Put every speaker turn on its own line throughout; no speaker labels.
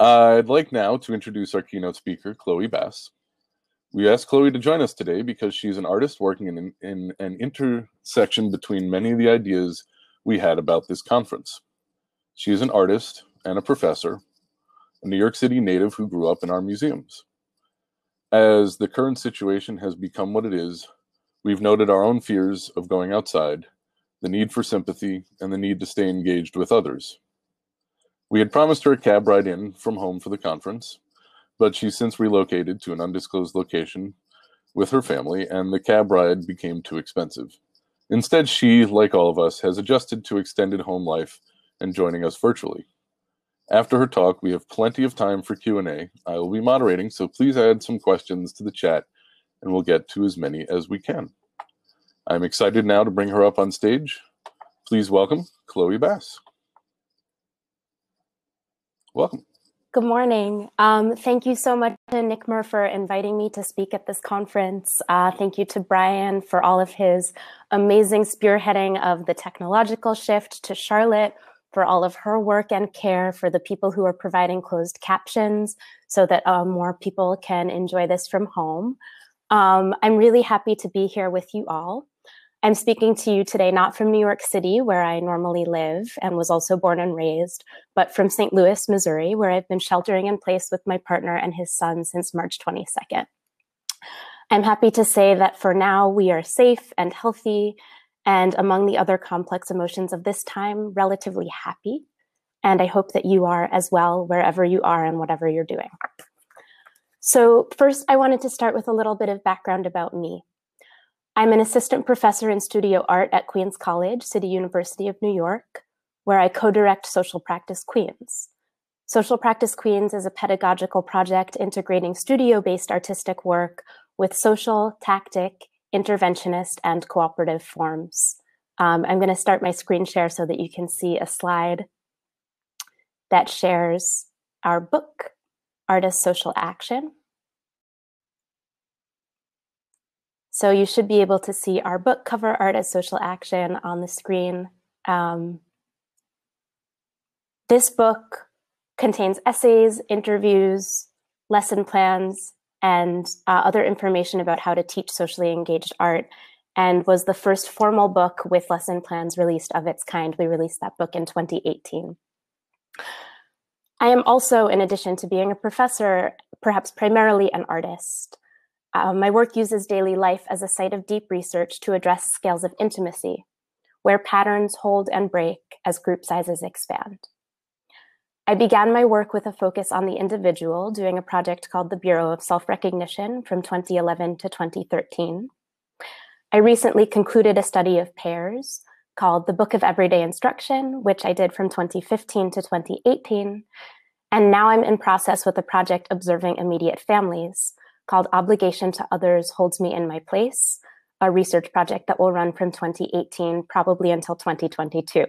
I'd like now to introduce our keynote speaker, Chloe Bass. We asked Chloe to join us today because she's an artist working in, in an intersection between many of the ideas we had about this conference. She is an artist and a professor, a New York City native who grew up in our museums. As the current situation has become what it is, we've noted our own fears of going outside, the need for sympathy, and the need to stay engaged with others. We had promised her a cab ride in from home for the conference, but she's since relocated to an undisclosed location with her family, and the cab ride became too expensive. Instead, she, like all of us, has adjusted to extended home life and joining us virtually. After her talk, we have plenty of time for Q&A. I will be moderating, so please add some questions to the chat and we'll get to as many as we can. I'm excited now to bring her up on stage. Please welcome Chloe Bass. Welcome.
Good morning. Um, thank you so much to NYCMER for inviting me to speak at this conference. Uh, thank you to Brian for all of his amazing spearheading of the technological shift, to Charlotte for all of her work and care for the people who are providing closed captions so that uh, more people can enjoy this from home. Um, I'm really happy to be here with you all. I'm speaking to you today not from New York City, where I normally live and was also born and raised, but from St. Louis, Missouri, where I've been sheltering in place with my partner and his son since March 22nd. I'm happy to say that for now we are safe and healthy and among the other complex emotions of this time, relatively happy. And I hope that you are as well, wherever you are and whatever you're doing. So first, I wanted to start with a little bit of background about me. I'm an assistant professor in studio art at Queens College, City University of New York, where I co-direct Social Practice Queens. Social Practice Queens is a pedagogical project integrating studio-based artistic work with social, tactic, interventionist, and cooperative forms. Um, I'm going to start my screen share so that you can see a slide that shares our book, Art as Social Action. So you should be able to see our book cover art as social action on the screen. Um, this book contains essays, interviews, lesson plans, and uh, other information about how to teach socially engaged art and was the first formal book with lesson plans released of its kind. We released that book in 2018. I am also, in addition to being a professor, perhaps primarily an artist. Uh, my work uses daily life as a site of deep research to address scales of intimacy, where patterns hold and break as group sizes expand. I began my work with a focus on the individual, doing a project called the Bureau of Self-Recognition from 2011 to 2013. I recently concluded a study of pairs called the Book of Everyday Instruction, which I did from 2015 to 2018. And now I'm in process with a project observing immediate families called Obligation to Others Holds Me in My Place, a research project that will run from 2018 probably until 2022.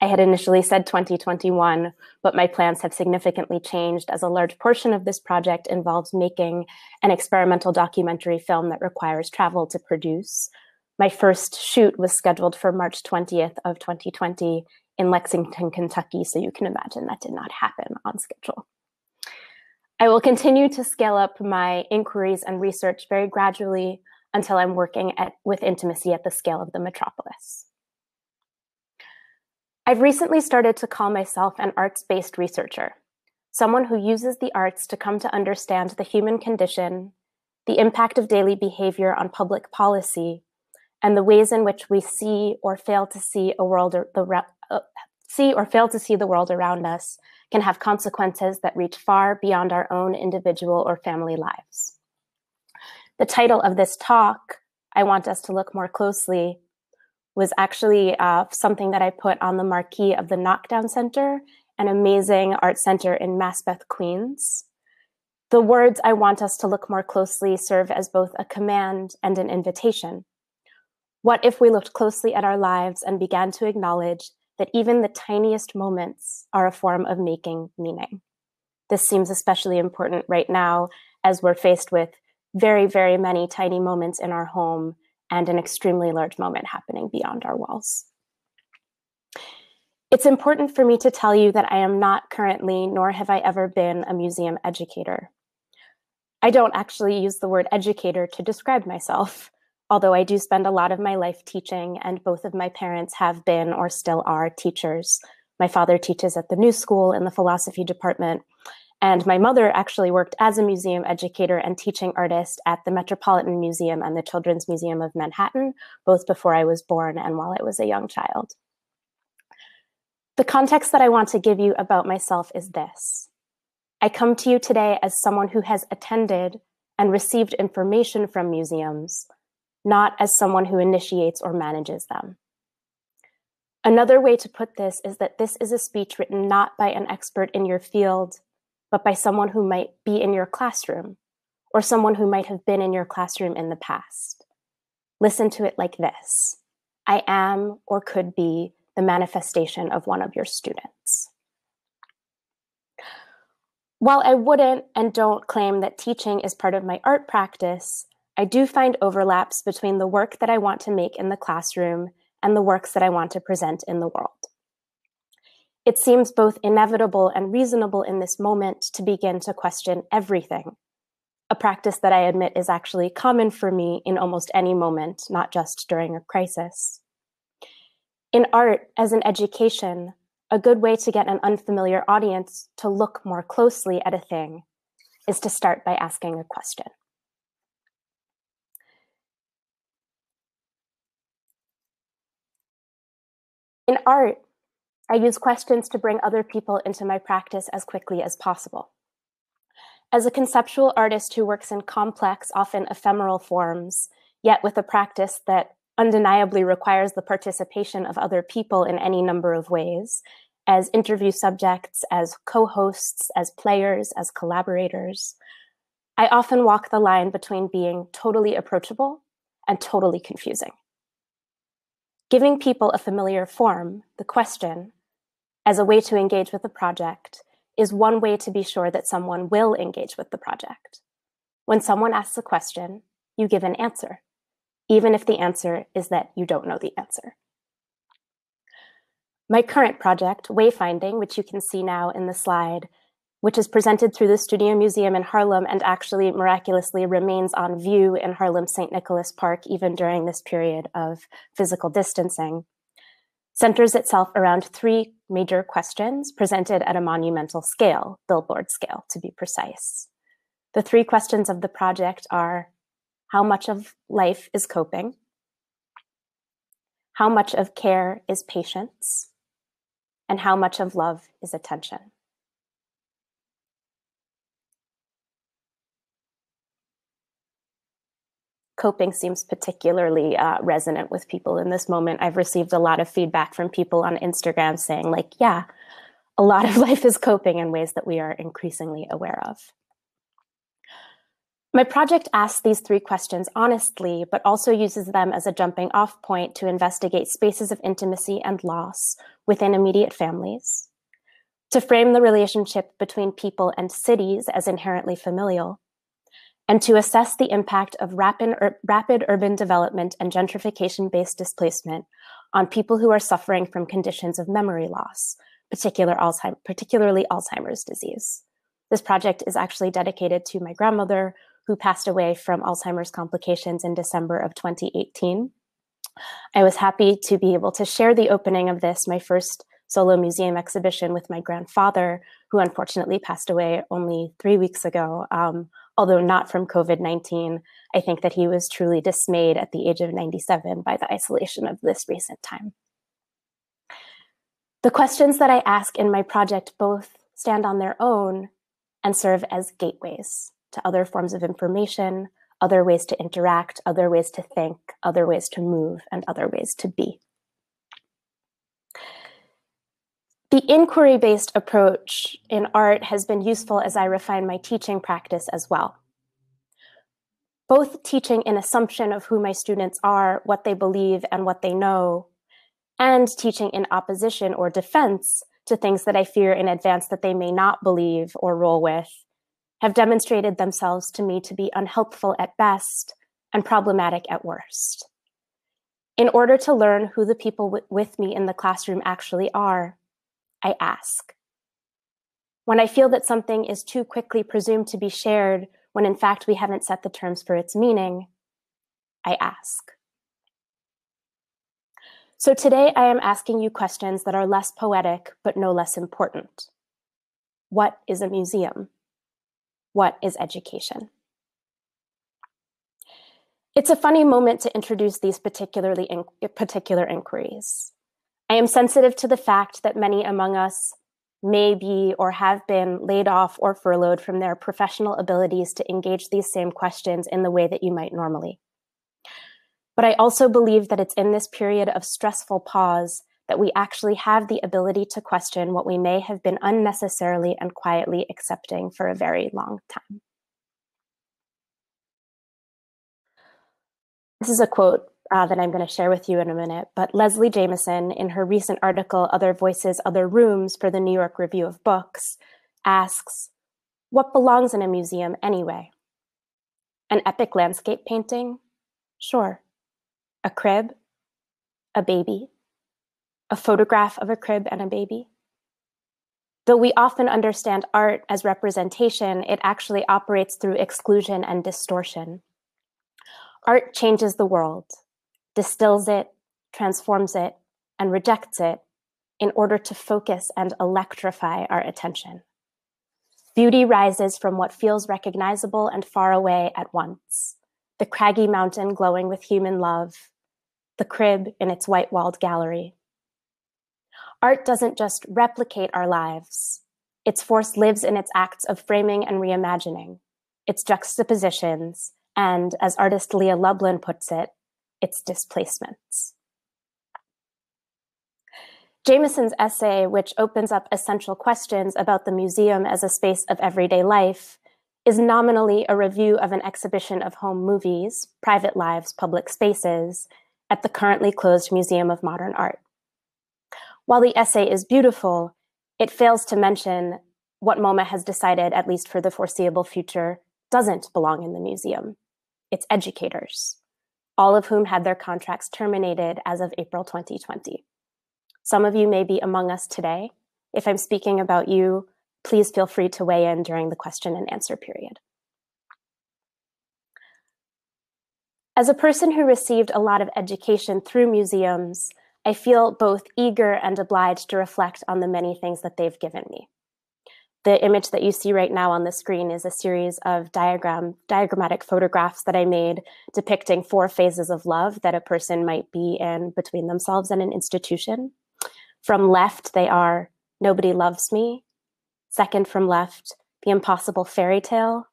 I had initially said 2021, but my plans have significantly changed as a large portion of this project involves making an experimental documentary film that requires travel to produce. My first shoot was scheduled for March 20th of 2020 in Lexington, Kentucky, so you can imagine that did not happen on schedule. I will continue to scale up my inquiries and research very gradually until I'm working at, with intimacy at the scale of the metropolis. I've recently started to call myself an arts-based researcher, someone who uses the arts to come to understand the human condition, the impact of daily behavior on public policy, and the ways in which we see or fail to see a world the uh, see or fail to see the world around us can have consequences that reach far beyond our own individual or family lives. The title of this talk, I want us to look more closely, was actually uh, something that I put on the marquee of the Knockdown Center, an amazing art center in Maspeth, Queens. The words I want us to look more closely serve as both a command and an invitation. What if we looked closely at our lives and began to acknowledge that even the tiniest moments are a form of making meaning? This seems especially important right now as we're faced with very, very many tiny moments in our home and an extremely large moment happening beyond our walls. It's important for me to tell you that I am not currently, nor have I ever been, a museum educator. I don't actually use the word educator to describe myself, although I do spend a lot of my life teaching, and both of my parents have been or still are teachers. My father teaches at the New School in the philosophy department, and my mother actually worked as a museum educator and teaching artist at the Metropolitan Museum and the Children's Museum of Manhattan, both before I was born and while I was a young child. The context that I want to give you about myself is this. I come to you today as someone who has attended and received information from museums, not as someone who initiates or manages them. Another way to put this is that this is a speech written not by an expert in your field, but by someone who might be in your classroom or someone who might have been in your classroom in the past. Listen to it like this I am or could be the manifestation of one of your students. While I wouldn't and don't claim that teaching is part of my art practice, I do find overlaps between the work that I want to make in the classroom and the works that I want to present in the world. It seems both inevitable and reasonable in this moment to begin to question everything, a practice that I admit is actually common for me in almost any moment, not just during a crisis. In art, as an education, a good way to get an unfamiliar audience to look more closely at a thing is to start by asking a question. In art, I use questions to bring other people into my practice as quickly as possible. As a conceptual artist who works in complex, often ephemeral forms, yet with a practice that undeniably requires the participation of other people in any number of ways, as interview subjects, as co-hosts, as players, as collaborators, I often walk the line between being totally approachable and totally confusing. Giving people a familiar form, the question, as a way to engage with the project is one way to be sure that someone will engage with the project. When someone asks a question, you give an answer, even if the answer is that you don't know the answer. My current project, Wayfinding, which you can see now in the slide, which is presented through the Studio Museum in Harlem and actually miraculously remains on view in Harlem St. Nicholas Park even during this period of physical distancing, centers itself around three major questions presented at a monumental scale, billboard scale to be precise. The three questions of the project are how much of life is coping? How much of care is patience? And how much of love is attention? Coping seems particularly uh, resonant with people in this moment. I've received a lot of feedback from people on Instagram saying, like, yeah, a lot of life is coping in ways that we are increasingly aware of. My project asks these three questions honestly, but also uses them as a jumping off point to investigate spaces of intimacy and loss within immediate families, to frame the relationship between people and cities as inherently familial, and to assess the impact of rapid, rapid urban development and gentrification-based displacement on people who are suffering from conditions of memory loss, particular particularly Alzheimer's disease. This project is actually dedicated to my grandmother, who passed away from Alzheimer's complications in December of 2018. I was happy to be able to share the opening of this, my first solo museum exhibition with my grandfather, who unfortunately passed away only three weeks ago um, although not from COVID 19, I think that he was truly dismayed at the age of 97 by the isolation of this recent time. The questions that I ask in my project both stand on their own and serve as gateways to other forms of information, other ways to interact, other ways to think, other ways to move, and other ways to be. The inquiry based approach in art has been useful as I refine my teaching practice as well. Both teaching an assumption of who my students are, what they believe, and what they know, and teaching in opposition or defense to things that I fear in advance that they may not believe or roll with, have demonstrated themselves to me to be unhelpful at best and problematic at worst. In order to learn who the people with me in the classroom actually are, I ask. When I feel that something is too quickly presumed to be shared, when in fact we haven't set the terms for its meaning, I ask. So today I am asking you questions that are less poetic, but no less important. What is a museum? What is education? It's a funny moment to introduce these particularly in, particular inquiries. I am sensitive to the fact that many among us may be or have been laid off or furloughed from their professional abilities to engage these same questions in the way that you might normally. But I also believe that it's in this period of stressful pause that we actually have the ability to question what we may have been unnecessarily and quietly accepting for a very long time. This is a quote uh, that I'm going to share with you in a minute, but Leslie Jamison, in her recent article, Other Voices, Other Rooms for the New York Review of Books, asks, What belongs in a museum anyway? An epic landscape painting? Sure. A crib? A baby? A photograph of a crib and a baby? Though we often understand art as representation, it actually operates through exclusion and distortion. Art changes the world, distills it, transforms it, and rejects it in order to focus and electrify our attention. Beauty rises from what feels recognizable and far away at once the craggy mountain glowing with human love, the crib in its white walled gallery. Art doesn't just replicate our lives, its force lives in its acts of framing and reimagining, its juxtapositions, and as artist Leah Lublin puts it, its displacements. Jamison's essay, which opens up essential questions about the museum as a space of everyday life, is nominally a review of an exhibition of home movies, private lives, public spaces, at the currently closed Museum of Modern Art. While the essay is beautiful, it fails to mention what MoMA has decided, at least for the foreseeable future, doesn't belong in the museum its educators, all of whom had their contracts terminated as of April 2020. Some of you may be among us today. If I'm speaking about you, please feel free to weigh in during the question and answer period. As a person who received a lot of education through museums, I feel both eager and obliged to reflect on the many things that they've given me the image that you see right now on the screen is a series of diagram diagrammatic photographs that I made depicting four phases of love that a person might be in between themselves and an institution. From left, they are nobody loves me. Second from left, the impossible fairy tale,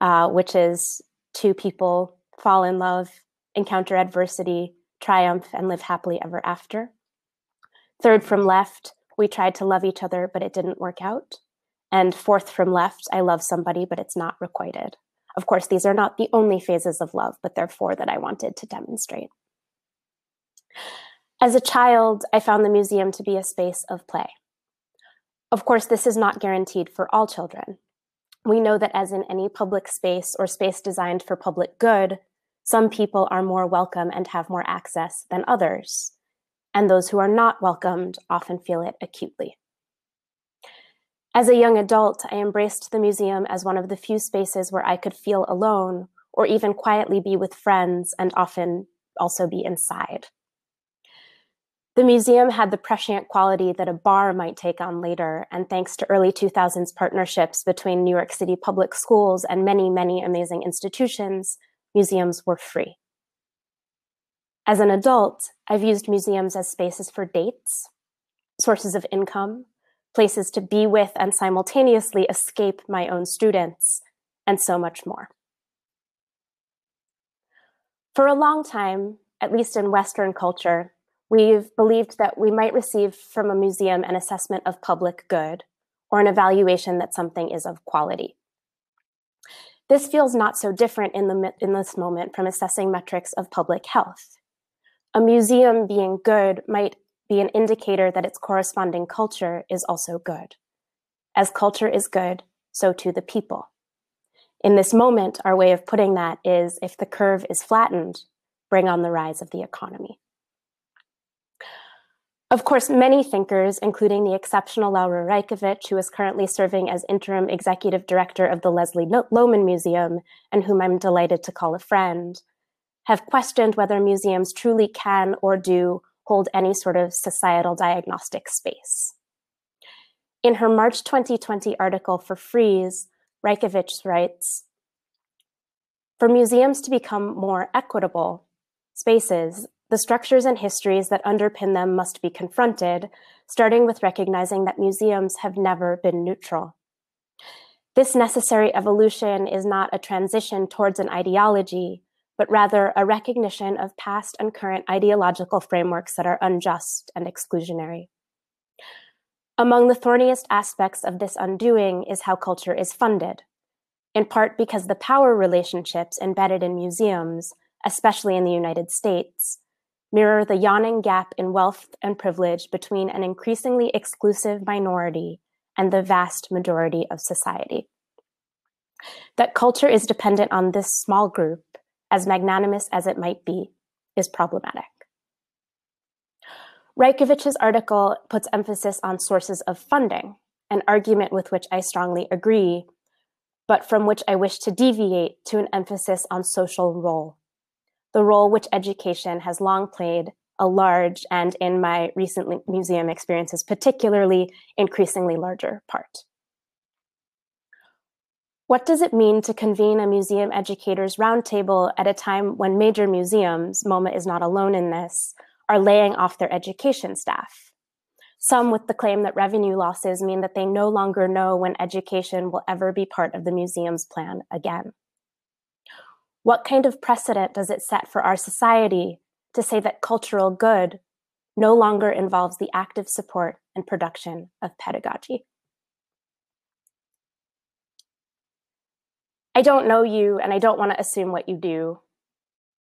uh, which is two people fall in love, encounter adversity, triumph, and live happily ever after. Third from left, we tried to love each other, but it didn't work out. And fourth from left, I love somebody, but it's not requited. Of course, these are not the only phases of love, but they're four that I wanted to demonstrate. As a child, I found the museum to be a space of play. Of course, this is not guaranteed for all children. We know that as in any public space or space designed for public good, some people are more welcome and have more access than others and those who are not welcomed often feel it acutely. As a young adult, I embraced the museum as one of the few spaces where I could feel alone or even quietly be with friends and often also be inside. The museum had the prescient quality that a bar might take on later, and thanks to early 2000s partnerships between New York City public schools and many, many amazing institutions, museums were free. As an adult, I've used museums as spaces for dates, sources of income, places to be with and simultaneously escape my own students, and so much more. For a long time, at least in Western culture, we've believed that we might receive from a museum an assessment of public good or an evaluation that something is of quality. This feels not so different in, the, in this moment from assessing metrics of public health. A museum being good might be an indicator that its corresponding culture is also good. As culture is good, so too the people. In this moment, our way of putting that is if the curve is flattened, bring on the rise of the economy. Of course, many thinkers, including the exceptional Laura Raicovich, who is currently serving as interim executive director of the Leslie Lohman Museum, and whom I'm delighted to call a friend, have questioned whether museums truly can or do hold any sort of societal diagnostic space. In her March 2020 article for Frieze, Raicovich writes, for museums to become more equitable spaces, the structures and histories that underpin them must be confronted, starting with recognizing that museums have never been neutral. This necessary evolution is not a transition towards an ideology, but rather a recognition of past and current ideological frameworks that are unjust and exclusionary. Among the thorniest aspects of this undoing is how culture is funded, in part because the power relationships embedded in museums, especially in the United States, mirror the yawning gap in wealth and privilege between an increasingly exclusive minority and the vast majority of society. That culture is dependent on this small group, as magnanimous as it might be, is problematic. Raicovich's article puts emphasis on sources of funding, an argument with which I strongly agree, but from which I wish to deviate to an emphasis on social role the role which education has long played a large and in my recent museum experiences, particularly increasingly larger part. What does it mean to convene a museum educators roundtable at a time when major museums, MoMA is not alone in this, are laying off their education staff? Some with the claim that revenue losses mean that they no longer know when education will ever be part of the museum's plan again. What kind of precedent does it set for our society to say that cultural good no longer involves the active support and production of pedagogy? I don't know you and I don't want to assume what you do,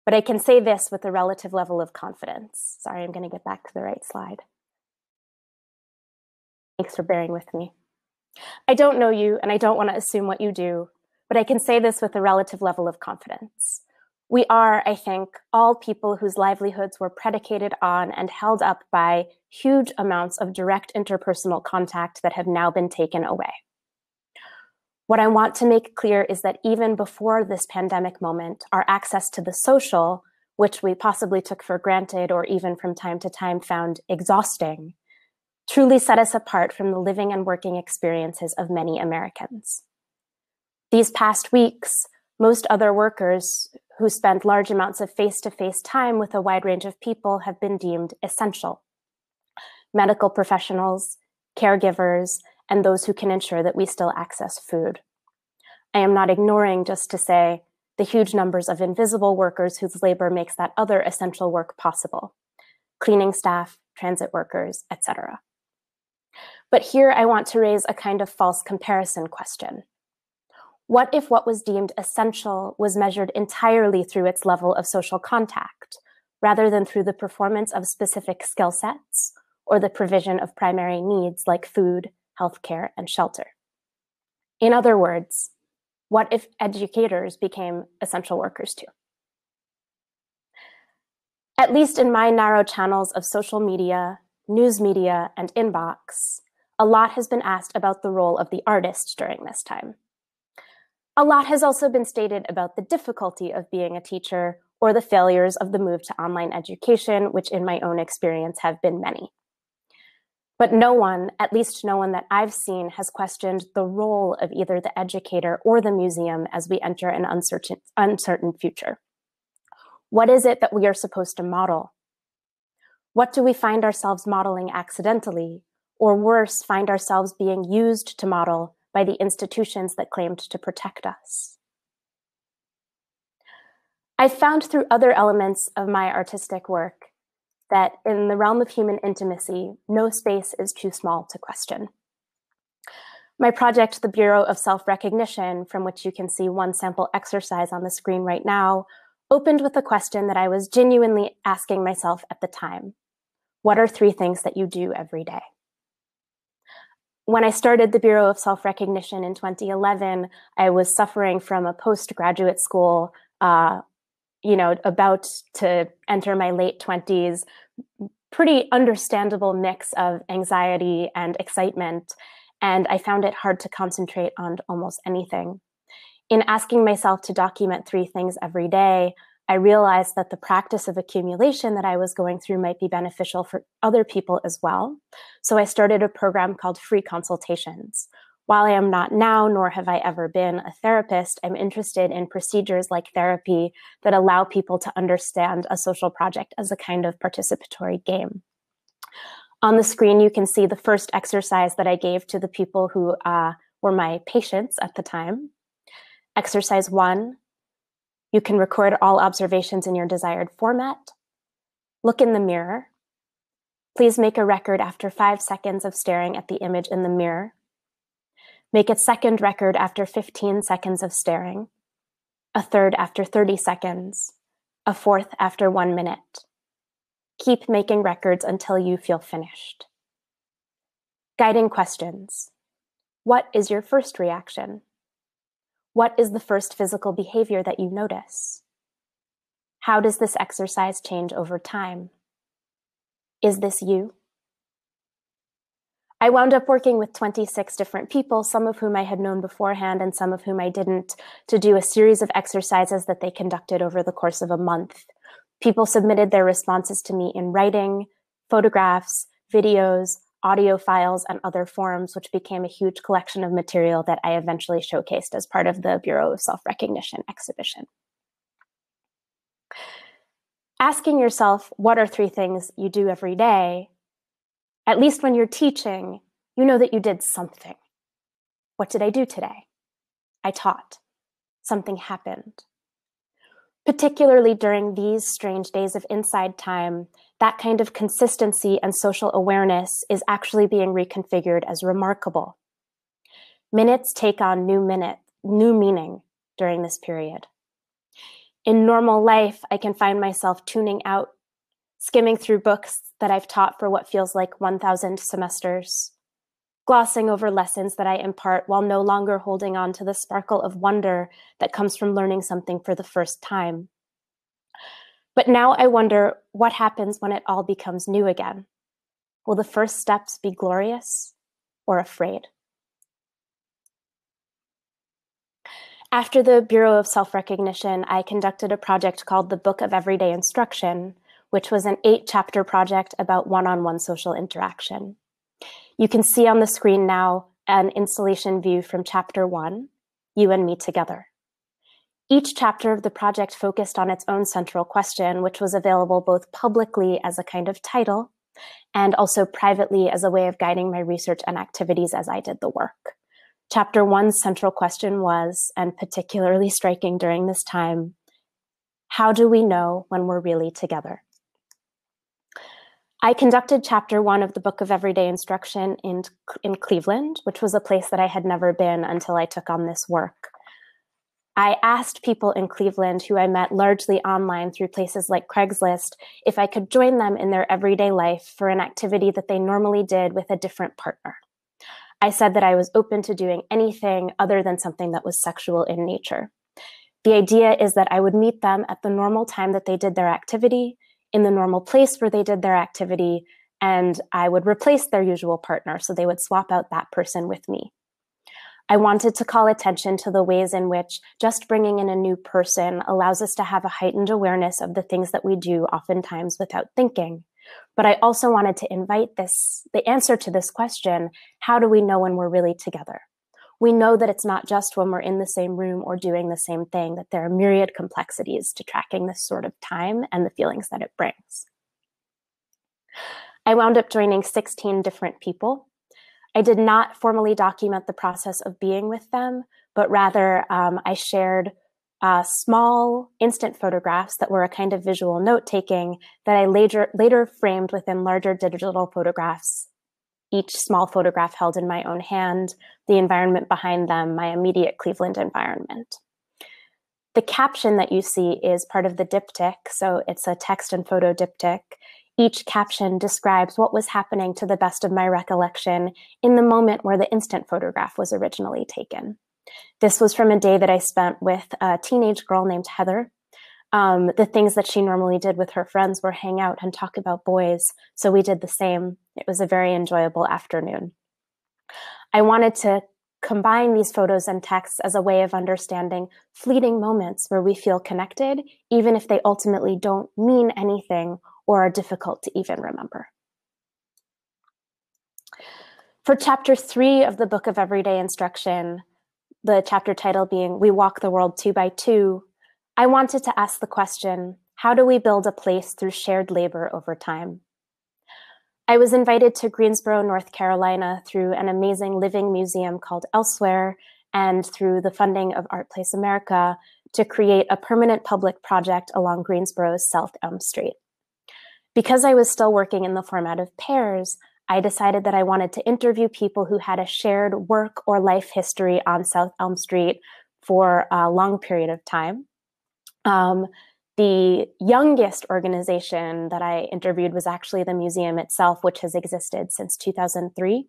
but I can say this with a relative level of confidence. Sorry, I'm going to get back to the right slide. Thanks for bearing with me. I don't know you and I don't want to assume what you do, but I can say this with a relative level of confidence. We are, I think, all people whose livelihoods were predicated on and held up by huge amounts of direct interpersonal contact that have now been taken away. What I want to make clear is that even before this pandemic moment, our access to the social, which we possibly took for granted or even from time to time found exhausting, truly set us apart from the living and working experiences of many Americans. These past weeks, most other workers who spend large amounts of face to face time with a wide range of people have been deemed essential. Medical professionals, caregivers, and those who can ensure that we still access food. I am not ignoring just to say the huge numbers of invisible workers whose labor makes that other essential work possible cleaning staff, transit workers, etc. But here I want to raise a kind of false comparison question. What if what was deemed essential was measured entirely through its level of social contact, rather than through the performance of specific skill sets or the provision of primary needs like food, healthcare, and shelter? In other words, what if educators became essential workers too? At least in my narrow channels of social media, news media, and inbox, a lot has been asked about the role of the artist during this time. A lot has also been stated about the difficulty of being a teacher or the failures of the move to online education, which in my own experience have been many. But no one, at least no one that I've seen, has questioned the role of either the educator or the museum as we enter an uncertain, uncertain future. What is it that we are supposed to model? What do we find ourselves modeling accidentally, or worse, find ourselves being used to model by the institutions that claimed to protect us. I found through other elements of my artistic work that in the realm of human intimacy, no space is too small to question. My project, the Bureau of Self-Recognition, from which you can see one sample exercise on the screen right now, opened with a question that I was genuinely asking myself at the time. What are three things that you do every day? when I started the Bureau of Self Recognition in 2011, I was suffering from a postgraduate school uh, you know, about to enter my late 20s, pretty understandable mix of anxiety and excitement. And I found it hard to concentrate on almost anything. In asking myself to document three things every day, I realized that the practice of accumulation that I was going through might be beneficial for other people as well. So I started a program called Free Consultations. While I am not now, nor have I ever been a therapist, I'm interested in procedures like therapy that allow people to understand a social project as a kind of participatory game. On the screen, you can see the first exercise that I gave to the people who uh, were my patients at the time. Exercise one you can record all observations in your desired format. Look in the mirror. Please make a record after five seconds of staring at the image in the mirror. Make a second record after 15 seconds of staring, a third after 30 seconds, a fourth after one minute. Keep making records until you feel finished. Guiding questions. What is your first reaction? What is the first physical behavior that you notice? How does this exercise change over time? Is this you? I wound up working with 26 different people, some of whom I had known beforehand and some of whom I didn't, to do a series of exercises that they conducted over the course of a month. People submitted their responses to me in writing, photographs, videos, audio files, and other forms, which became a huge collection of material that I eventually showcased as part of the Bureau of Self Recognition exhibition. Asking yourself, what are three things you do every day? At least when you're teaching, you know that you did something. What did I do today? I taught. Something happened. Particularly during these strange days of inside time, that kind of consistency and social awareness is actually being reconfigured as remarkable. Minutes take on new minute, new meaning during this period. In normal life, I can find myself tuning out, skimming through books that I've taught for what feels like 1,000 semesters, glossing over lessons that I impart while no longer holding on to the sparkle of wonder that comes from learning something for the first time. But now I wonder what happens when it all becomes new again. Will the first steps be glorious or afraid? After the Bureau of Self Recognition, I conducted a project called the Book of Everyday Instruction, which was an eight chapter project about one on one social interaction. You can see on the screen now an installation view from chapter one, You and Me Together. Each chapter of the project focused on its own central question, which was available both publicly as a kind of title and also privately as a way of guiding my research and activities as I did the work. Chapter one's central question was, and particularly striking during this time, how do we know when we're really together? I conducted chapter one of the Book of Everyday Instruction in, in Cleveland, which was a place that I had never been until I took on this work. I asked people in Cleveland who I met largely online through places like Craigslist if I could join them in their everyday life for an activity that they normally did with a different partner. I said that I was open to doing anything other than something that was sexual in nature. The idea is that I would meet them at the normal time that they did their activity, in the normal place where they did their activity, and I would replace their usual partner so they would swap out that person with me. I wanted to call attention to the ways in which just bringing in a new person allows us to have a heightened awareness of the things that we do oftentimes without thinking. But I also wanted to invite this, the answer to this question, how do we know when we're really together? We know that it's not just when we're in the same room or doing the same thing, that there are myriad complexities to tracking this sort of time and the feelings that it brings. I wound up joining 16 different people I did not formally document the process of being with them, but rather um, I shared uh, small instant photographs that were a kind of visual note taking that I later, later framed within larger digital photographs. Each small photograph held in my own hand, the environment behind them, my immediate Cleveland environment. The caption that you see is part of the diptych, so it's a text and photo diptych. Each caption describes what was happening to the best of my recollection in the moment where the instant photograph was originally taken. This was from a day that I spent with a teenage girl named Heather. Um, the things that she normally did with her friends were hang out and talk about boys. So we did the same. It was a very enjoyable afternoon. I wanted to combine these photos and texts as a way of understanding fleeting moments where we feel connected, even if they ultimately don't mean anything or are difficult to even remember. For chapter three of the Book of Everyday Instruction, the chapter title being We Walk the World Two by Two, I wanted to ask the question how do we build a place through shared labor over time? I was invited to Greensboro, North Carolina through an amazing living museum called Elsewhere and through the funding of Art Place America to create a permanent public project along Greensboro's South Elm Street. Because I was still working in the format of pairs, I decided that I wanted to interview people who had a shared work or life history on South Elm Street for a long period of time. Um, the youngest organization that I interviewed was actually the museum itself, which has existed since 2003.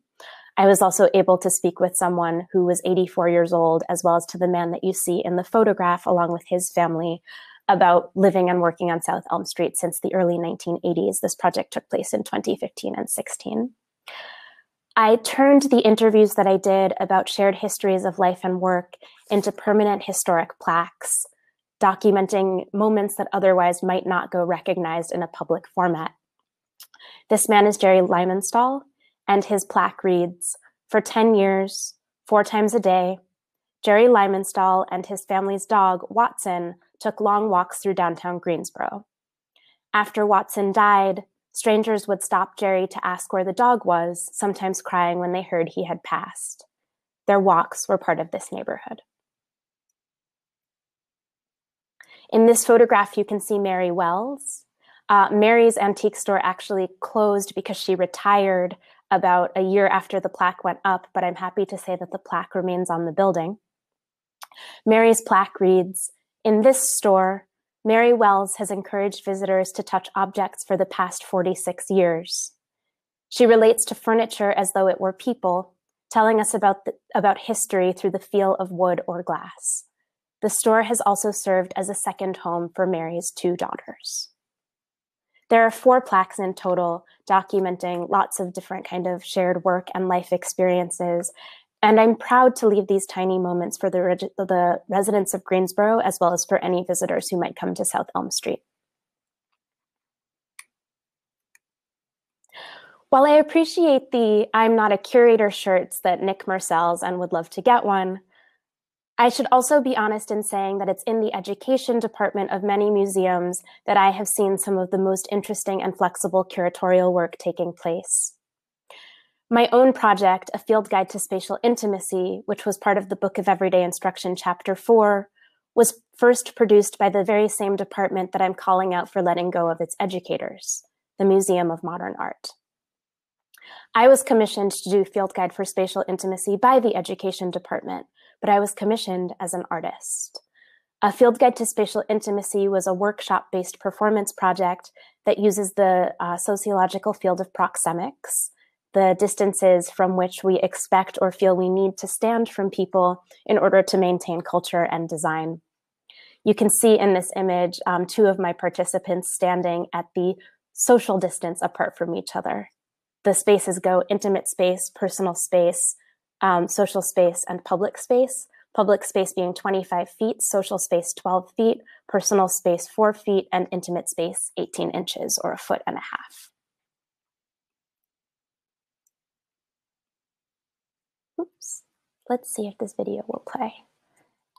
I was also able to speak with someone who was 84 years old, as well as to the man that you see in the photograph, along with his family, about living and working on South Elm Street since the early 1980s. This project took place in 2015 and 16. I turned the interviews that I did about shared histories of life and work into permanent historic plaques, documenting moments that otherwise might not go recognized in a public format. This man is Jerry Limenstall, and his plaque reads For 10 years, four times a day, Jerry Limenstall and his family's dog, Watson, took long walks through downtown Greensboro. After Watson died, strangers would stop Jerry to ask where the dog was, sometimes crying when they heard he had passed. Their walks were part of this neighborhood. In this photograph, you can see Mary Wells. Uh, Mary's antique store actually closed because she retired about a year after the plaque went up, but I'm happy to say that the plaque remains on the building. Mary's plaque reads in this store, Mary Wells has encouraged visitors to touch objects for the past 46 years. She relates to furniture as though it were people, telling us about, the, about history through the feel of wood or glass. The store has also served as a second home for Mary's two daughters. There are four plaques in total documenting lots of different kind of shared work and life experiences and I'm proud to leave these tiny moments for the, the residents of Greensboro, as well as for any visitors who might come to South Elm Street. While I appreciate the I'm not a curator shirts that Nick sells and would love to get one, I should also be honest in saying that it's in the education department of many museums that I have seen some of the most interesting and flexible curatorial work taking place. My own project, A Field Guide to Spatial Intimacy, which was part of the Book of Everyday Instruction, Chapter 4, was first produced by the very same department that I'm calling out for letting go of its educators, the Museum of Modern Art. I was commissioned to do Field Guide for Spatial Intimacy by the Education Department, but I was commissioned as an artist. A Field Guide to Spatial Intimacy was a workshop-based performance project that uses the uh, sociological field of proxemics the distances from which we expect or feel we need to stand from people in order to maintain culture and design. You can see in this image um, two of my participants standing at the social distance apart from each other. The spaces go intimate space, personal space, um, social space, and public space. Public space being 25 feet, social space 12 feet, personal space 4 feet, and intimate space 18 inches or a foot and a half. Oops. Let's see if this video will play.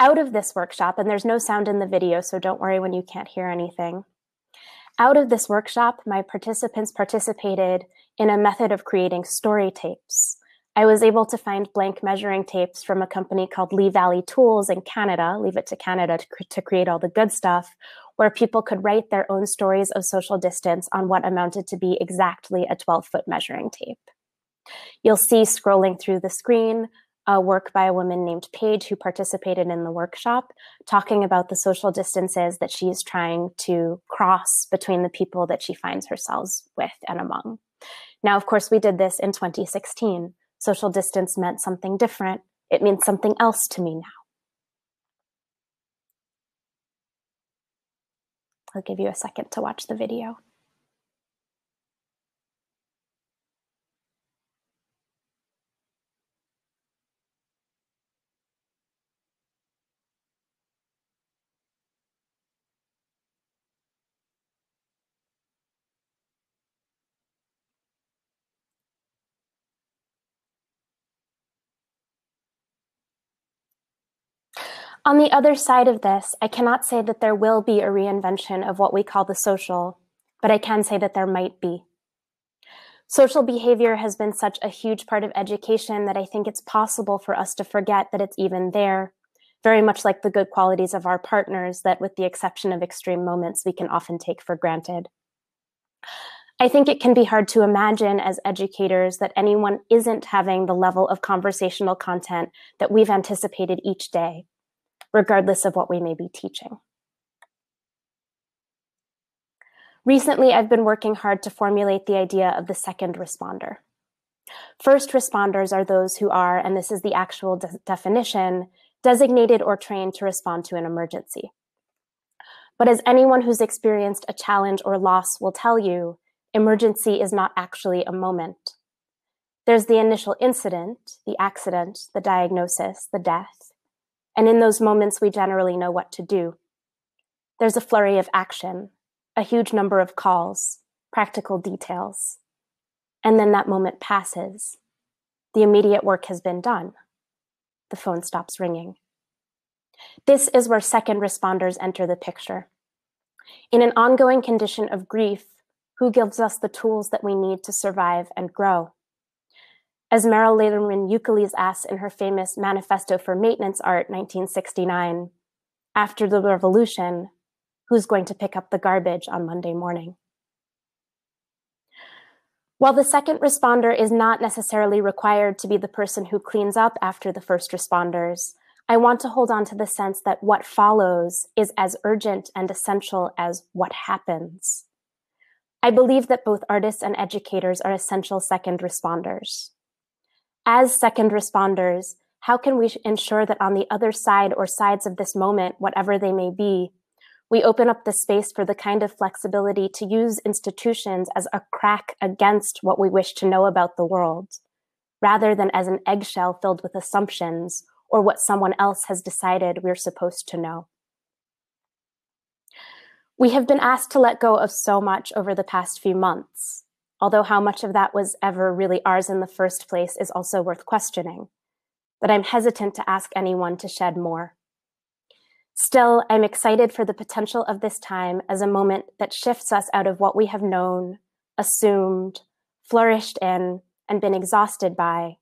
Out of this workshop, and there's no sound in the video, so don't worry when you can't hear anything. Out of this workshop, my participants participated in a method of creating story tapes. I was able to find blank measuring tapes from a company called Lee Valley Tools in Canada, leave it to Canada to, to create all the good stuff, where people could write their own stories of social distance on what amounted to be exactly a 12 foot measuring tape. You'll see scrolling through the screen a work by a woman named Paige who participated in the workshop, talking about the social distances that she is trying to cross between the people that she finds herself with and among. Now, of course, we did this in 2016. Social distance meant something different. It means something else to me now. I'll give you a second to watch the video. On the other side of this, I cannot say that there will be a reinvention of what we call the social, but I can say that there might be. Social behavior has been such a huge part of education that I think it's possible for us to forget that it's even there, very much like the good qualities of our partners that, with the exception of extreme moments, we can often take for granted. I think it can be hard to imagine as educators that anyone isn't having the level of conversational content that we've anticipated each day regardless of what we may be teaching. Recently, I've been working hard to formulate the idea of the second responder. First responders are those who are, and this is the actual de definition, designated or trained to respond to an emergency. But as anyone who's experienced a challenge or loss will tell you, emergency is not actually a moment. There's the initial incident, the accident, the diagnosis, the death, and in those moments, we generally know what to do. There's a flurry of action, a huge number of calls, practical details. And then that moment passes. The immediate work has been done. The phone stops ringing. This is where second responders enter the picture. In an ongoing condition of grief, who gives us the tools that we need to survive and grow? As Mierle Laderman Ukeles asks in her famous Manifesto for Maintenance Art, 1969, after the revolution, who's going to pick up the garbage on Monday morning? While the second responder is not necessarily required to be the person who cleans up after the first responders, I want to hold on to the sense that what follows is as urgent and essential as what happens. I believe that both artists and educators are essential second responders as second responders, how can we ensure that on the other side or sides of this moment, whatever they may be, we open up the space for the kind of flexibility to use institutions as a crack against what we wish to know about the world, rather than as an eggshell filled with assumptions or what someone else has decided we're supposed to know. We have been asked to let go of so much over the past few months, although how much of that was ever really ours in the first place is also worth questioning. But I'm hesitant to ask anyone to shed more. Still, I'm excited for the potential of this time as a moment that shifts us out of what we have known, assumed, flourished in, and been exhausted by,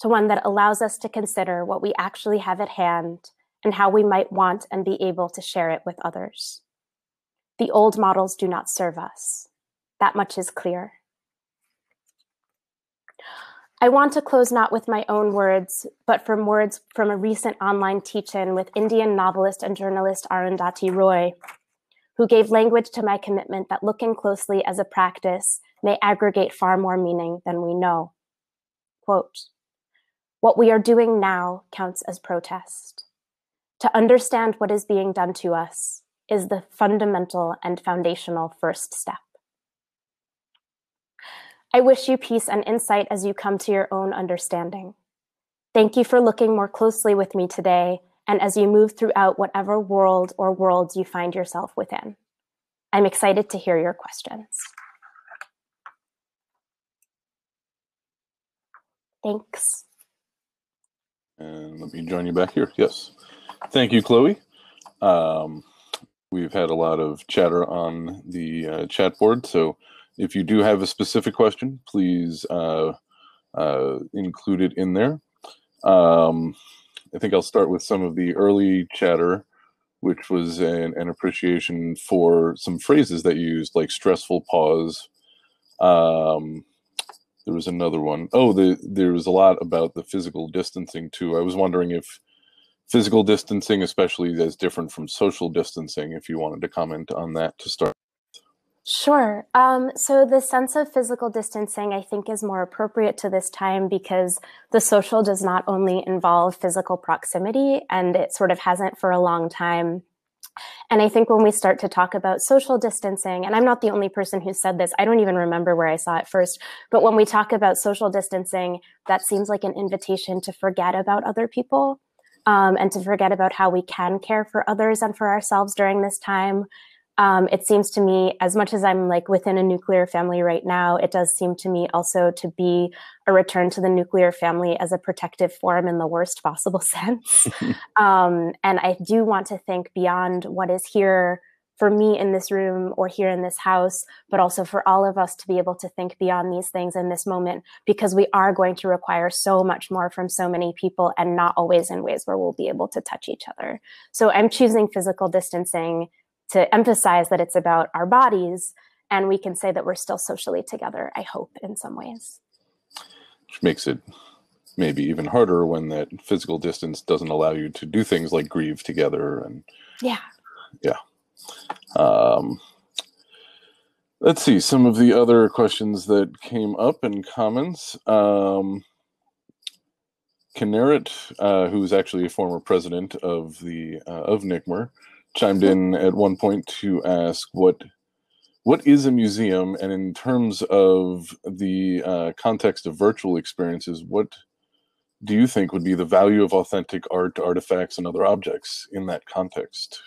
to one that allows us to consider what we actually have at hand and how we might want and be able to share it with others. The old models do not serve us. That much is clear. I want to close not with my own words, but from words from a recent online teach-in with Indian novelist and journalist Arundhati Roy, who gave language to my commitment that looking closely as a practice may aggregate far more meaning than we know. Quote, what we are doing now counts as protest. To understand what is being done to us is the fundamental and foundational first step. I wish you peace and insight as you come to your own understanding. Thank you for looking more closely with me today and as you move throughout whatever world or worlds you find yourself within. I'm excited to hear your questions. Thanks.
And let me join you back here. Yes. Thank you, Chloe. Um, we've had a lot of chatter on the uh, chat board, so if you do have a specific question, please uh, uh, include it in there. Um, I think I'll start with some of the early chatter, which was an, an appreciation for some phrases that you used, like stressful pause. Um, there was another one. Oh, the, there was a lot about the physical distancing too. I was wondering if physical distancing, especially as different from social distancing, if you wanted to comment on that to start.
Sure. Um, so the sense of physical distancing, I think, is more appropriate to this time because the social does not only involve physical proximity, and it sort of hasn't for a long time And I think when we start to talk about social distancing, and I'm not the only person who said this, I don't even remember where I saw it first, but when we talk about social distancing, that seems like an invitation to forget about other people um, and to forget about how we can care for others and for ourselves during this time. Um, it seems to me, as much as I'm like within a nuclear family right now, it does seem to me also to be a return to the nuclear family as a protective form in the worst possible sense. um, and I do want to think beyond what is here for me in this room or here in this house, but also for all of us to be able to think beyond these things in this moment, because we are going to require so much more from so many people and not always in ways where we'll be able to touch each other. So I'm choosing physical distancing to emphasize that it's about our bodies and we can say that we're still socially together i hope in some ways.
Which makes it maybe even harder when that physical distance doesn't allow you to do things like grieve together and
yeah.
Yeah. Um, let's see some of the other questions that came up in comments. Um, Kinneret, uh, who's actually a former president of the uh, of NYCMER, chimed in at one point to ask what what is a museum, and in terms of the uh, context of virtual experiences, what do you think would be the value of authentic art, artifacts, and other objects in that context?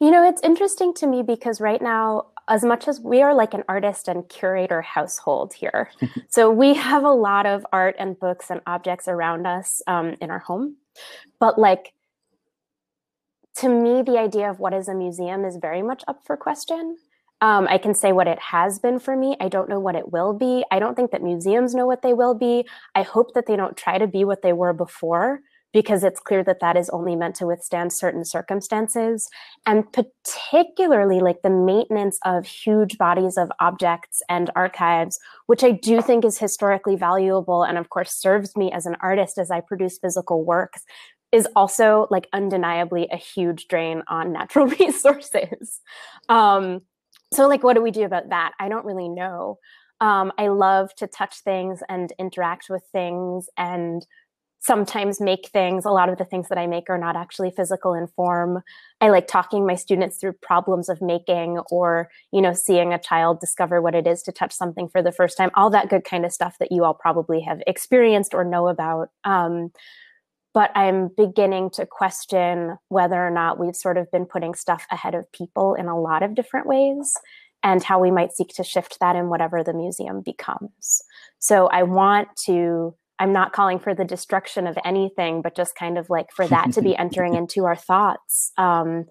You know, it's interesting to me because right now, as much as we are like an artist and curator household here, so we have a lot of art and books and objects around us um, in our home, but like to me, the idea of what is a museum is very much up for question. Um, I can say what it has been for me. I don't know what it will be. I don't think that museums know what they will be. I hope that they don't try to be what they were before because it's clear that that is only meant to withstand certain circumstances. And particularly like the maintenance of huge bodies of objects and archives, which I do think is historically valuable and, of course, serves me as an artist as I produce physical works is also like undeniably a huge drain on natural resources. Um, so, like, what do we do about that? I don't really know. Um, I love to touch things and interact with things and sometimes make things. A lot of the things that I make are not actually physical in form. I like talking my students through problems of making or, you know, seeing a child discover what it is to touch something for the first time, all that good kind of stuff that you all probably have experienced or know about. Um, but I'm beginning to question whether or not we've sort of been putting stuff ahead of people in a lot of different ways and how we might seek to shift that in whatever the museum becomes. So I want to, I'm not calling for the destruction of anything, but just kind of like for that to be entering into our thoughts, um,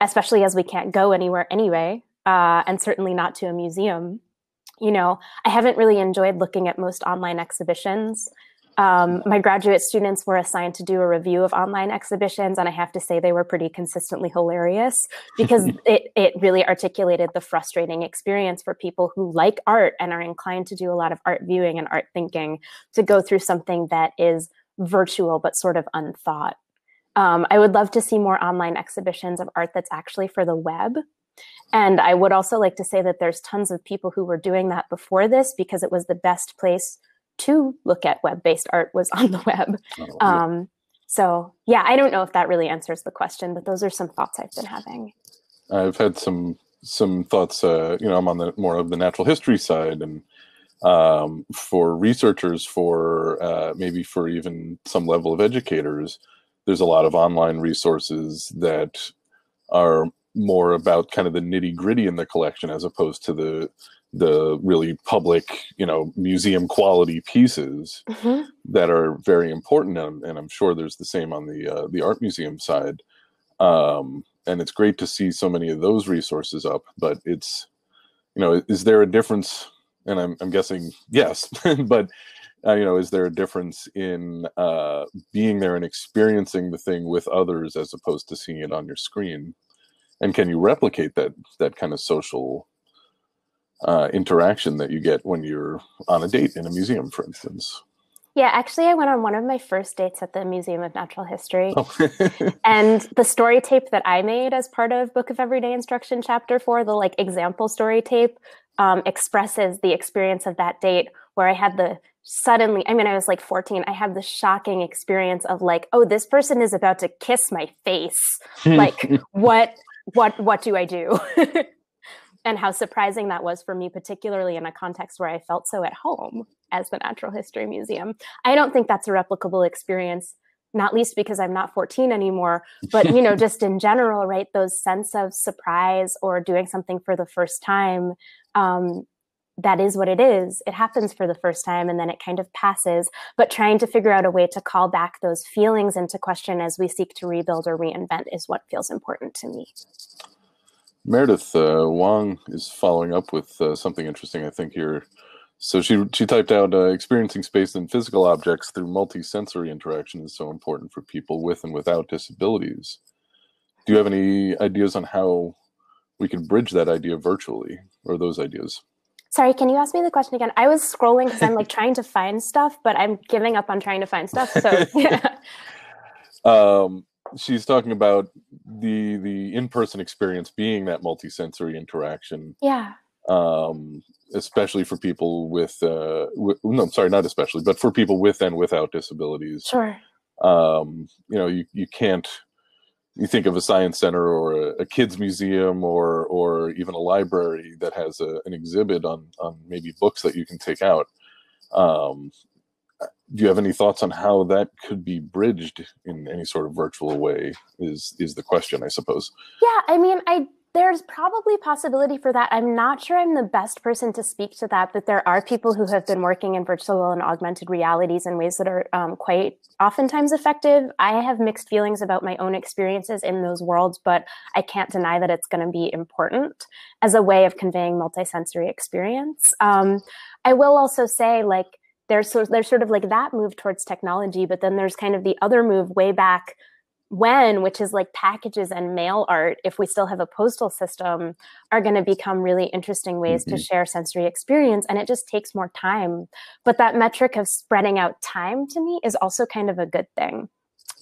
especially as we can't go anywhere anyway, uh, and certainly not to a museum. You know, I haven't really enjoyed looking at most online exhibitions um, my graduate students were assigned to do a review of online exhibitions, and I have to say they were pretty consistently hilarious because it, it really articulated the frustrating experience for people who like art and are inclined to do a lot of art viewing and art thinking to go through something that is virtual but sort of unthought. Um, I would love to see more online exhibitions of art that's actually for the web. And I would also like to say that there's tons of people who were doing that before this because it was the best place to look at web-based art was on the web. Oh, um, so yeah, I don't know if that really answers the question, but those are some thoughts I've been having.
I've had some some thoughts. Uh, you know, I'm on the more of the natural history side, and um, for researchers, for uh, maybe for even some level of educators, there's a lot of online resources that are more about kind of the nitty gritty in the collection as opposed to the the really public, you know, museum quality pieces mm-hmm. that are very important, and, and, I'm sure there's the same on the uh, the art museum side. Um, and it's great to see so many of those resources up. But it's, you know, is there a difference? And I'm I'm guessing yes, but uh, you know, is there a difference in uh, being there and experiencing the thing with others as opposed to seeing it on your screen? And can you replicate that that kind of social uh, interaction that you get when you're on a date in a museum, for instance.
Yeah, actually, I went on one of my first dates at the Museum of Natural History. Oh. and the story tape that I made as part of Book of Everyday Instruction Chapter 4, the like example story tape, um, expresses the experience of that date where I had the suddenly, I mean, I was like 14, I had the shocking experience of like, oh, this person is about to kiss my face. like, what, what, what do I do? and how surprising that was for me, particularly in a context where I felt so at home as the Natural History Museum. I don't think that's a replicable experience not least because I'm not 14 anymore, but you know, just in general, right? Those sense of surprise or doing something for the first time, um, that is what it is. It happens for the first time and then it kind of passes. But trying to figure out a way to call back those feelings into question as we seek to rebuild or reinvent is what feels important to me.
Meredith uh, Wang is following up with uh, something interesting. I think here so she she typed out uh, experiencing space and physical objects through multisensory interaction is so important for people with and without disabilities. Do you have any ideas on how we can bridge that idea virtually or those ideas?
Sorry, can you ask me the question again? I was scrolling because I'm like trying to find stuff, but I'm giving up on trying to find stuff. So yeah.
um, she's talking about the the in-person experience being that multisensory interaction.
Yeah.
Um, especially for people with, uh, with, no, I'm sorry, not especially, but for people with and without disabilities.
Sure.
Um, you know, you, you can't, you think of a science center or a, a kids museum or, or even a library that has a, an exhibit on, on maybe books that you can take out. Um, do you have any thoughts on how that could be bridged in any sort of virtual way is is the question i suppose
yeah i mean i there's probably possibility for that. I'm not sure I'm the best person to speak to that, but there are people who have been working in virtual and augmented realities in ways that are um, quite oftentimes effective. I have mixed feelings about my own experiences in those worlds, but I can't deny that it's going to be important as a way of conveying multisensory experience. Um, I will also say, like, there's sort, there's sort of like that move towards technology, but then there's kind of the other move way back when, which is like packages and mail art, if we still have a postal system, are going to become really interesting ways mm-hmm. to share sensory experience. And it just takes more time. But that metric of spreading out time to me is also kind of a good thing.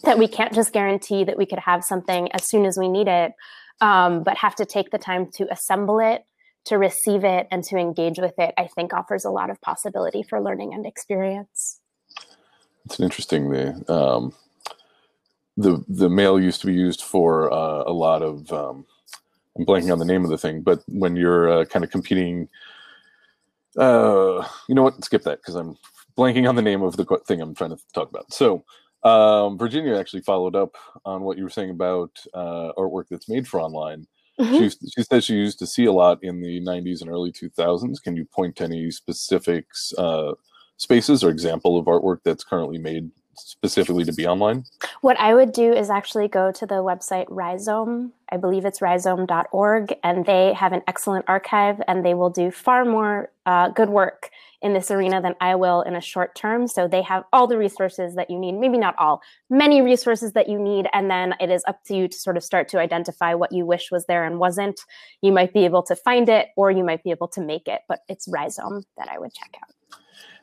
That we can't just guarantee that we could have something as soon as we need it, um, but have to take the time to assemble it, to receive it, and to engage with it, I think offers a lot of possibility for learning and experience.
It's an interesting the um, the the mail used to be used for uh, a lot of um, I'm blanking on the name of the thing, but when you're uh, kind of competing, uh, you know what? Skip that because I'm blanking on the name of the thing I'm trying to talk about. So um, Virginia actually followed up on what you were saying about uh, artwork that's made for online. Mm-hmm. She, she says she used to see a lot in the 90s and early 2000s. Can you point to any specifics, uh, spaces or example of artwork that's currently made specifically to be online?
What I would do is actually go to the website Rhizome. I believe it's rhizome.org, and they have an excellent archive, and they will do far more uh, good work in this arena than I will in a short term. So they have all the resources that you need, maybe not all, many resources that you need. And then it is up to you to sort of start to identify what you wish was there and wasn't. You might be able to find it or you might be able to make it, but it's Rhizome that I would check out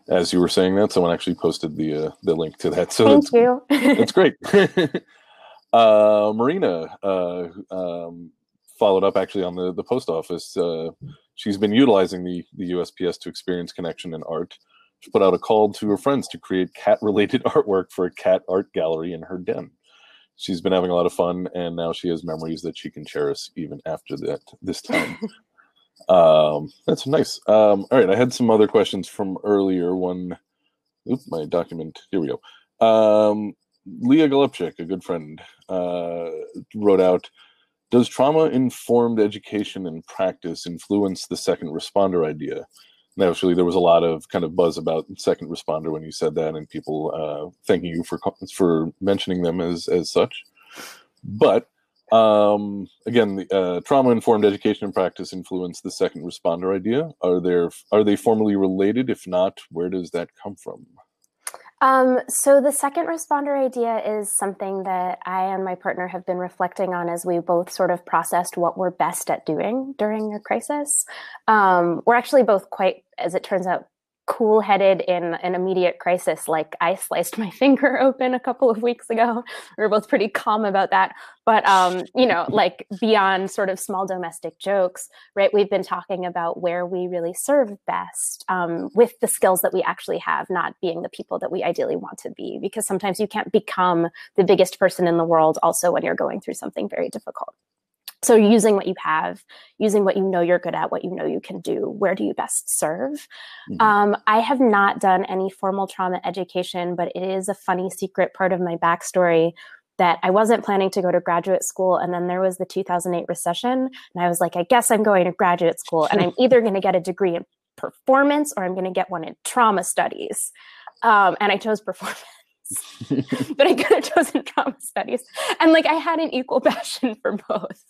as you were saying that, someone actually posted the uh, the link to that. So
Thank
that's,
you.
that's great. uh, Marina uh, um, followed up actually on the the post office. She's been utilizing the the USPS to experience connection in art. She put out a call to her friends to create cat related artwork for a cat art gallery in her den. She's been having a lot of fun, and now she has memories that she can cherish even after that this time. Um, that's nice. Um, all right, I had some other questions from earlier. One, oop, my document. Here we go. Um, Leah Golubchik, a good friend, uh, wrote out Does trauma informed education and practice influence the second responder idea? And actually, there was a lot of kind of buzz about second responder when you said that, and people uh, thanking you for for mentioning them as as such. But um, again, the, uh, trauma-informed education and practice influence the second responder idea. Are there are they formally related? If not, where does that come from?
Um, so the second responder idea is something that I and my partner have been reflecting on as we both sort of processed what we're best at doing during a crisis. Um, we're actually both quite, as it turns out, cool headed in an immediate crisis like i sliced my finger open a couple of weeks ago. We were both pretty calm about that. But um, you know like beyond sort of small domestic jokes right we've been talking about where we really serve best um, with the skills that we actually have not being the people that we ideally want to be. Because sometimes you can't become the biggest person in the world also when you're going through something very difficult so using what you have using what you know you're good at what you know you can do where do you best serve mm-hmm. um, i have not done any formal trauma education but it is a funny secret part of my backstory that i wasn't planning to go to graduate school and then there was the 2008 recession and i was like i guess i'm going to graduate school and i'm either going to get a degree in performance or i'm going to get one in trauma studies um, and i chose performance but I could have chosen trauma studies. And like I had an equal passion for both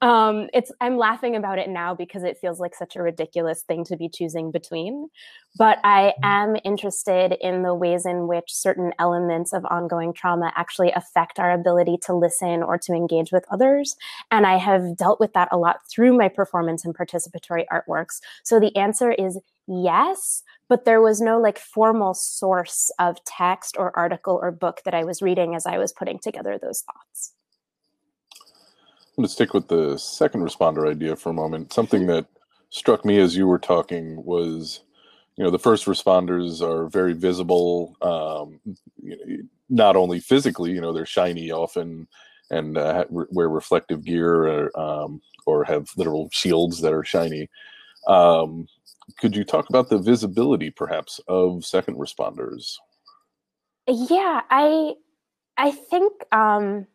um, it's I'm laughing about it now because it feels like such a ridiculous thing to be choosing between. But I mm-hmm. am interested in the ways in which certain elements of ongoing trauma actually affect our ability to listen or to engage with others. And I have dealt with that a lot through my performance and participatory artworks. So the answer is yes, but there was no like formal source of text or article or book that I was reading as I was putting together those thoughts.
I'm going to stick with the second responder idea for a moment. Something that struck me as you were talking was, you know, the first responders are very visible, um, not only physically, you know, they're shiny often and uh, wear reflective gear or, um, or have literal shields that are shiny. Um, could you talk about the visibility, perhaps, of second responders?
Yeah, I I think um,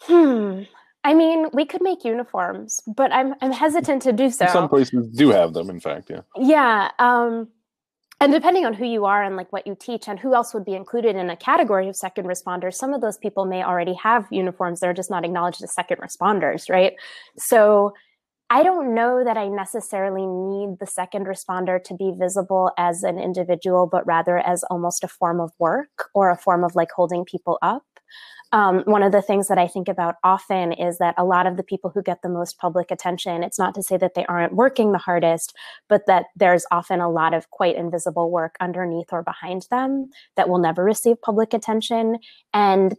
Hmm. I mean, we could make uniforms, but I'm I'm hesitant to do so.
Some places do have them, in fact, yeah.
Yeah. Um, and depending on who you are and like what you teach and who else would be included in a category of second responders, some of those people may already have uniforms. They're just not acknowledged as second responders, right? So I don't know that I necessarily need the second responder to be visible as an individual, but rather as almost a form of work or a form of like holding people up. Um, one of the things that I think about often is that a lot of the people who get the most public attention, it's not to say that they aren't working the hardest, but that there's often a lot of quite invisible work underneath or behind them that will never receive public attention. And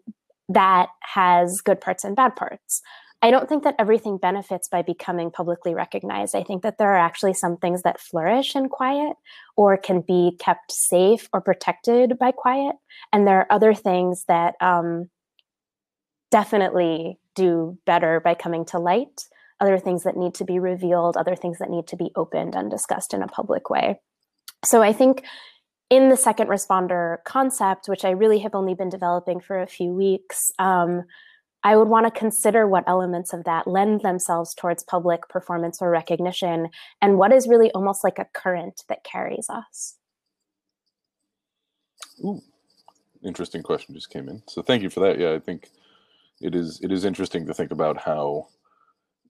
that has good parts and bad parts. I don't think that everything benefits by becoming publicly recognized. I think that there are actually some things that flourish in quiet or can be kept safe or protected by quiet. And there are other things that um, definitely do better by coming to light, other things that need to be revealed, other things that need to be opened and discussed in a public way. So I think in the second responder concept, which I really have only been developing for a few weeks, um, I would want to consider what elements of that lend themselves towards public performance or recognition, and what is really almost like a current that carries us.
Ooh, interesting question just came in. So thank you for that. Yeah, I think it is it is interesting to think about how